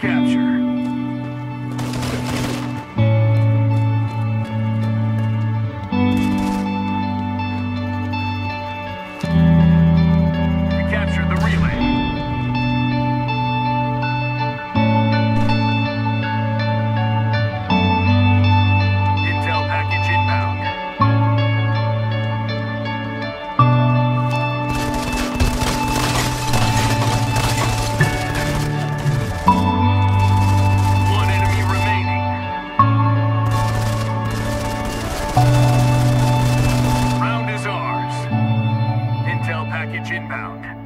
capture. inbound.